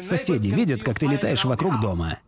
Соседи видят, как ты летаешь вокруг дома.